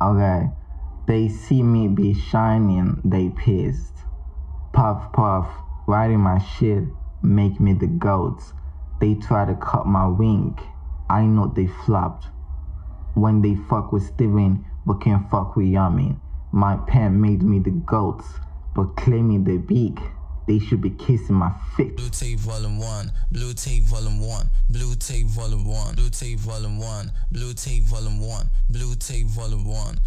Okay. They see me be shining, they pissed. Puff puff, riding my shit, make me the goats. They try to cut my wing, I know they flopped. When they fuck with Stephen, but can't fuck with Yummy. My pen made me the goats, but claiming the beak. They should be kissing my feet. Blue tape volume one, blue tape volume one, blue tape volume one, blue tape volume one, blue tape volume one, blue tape volume one.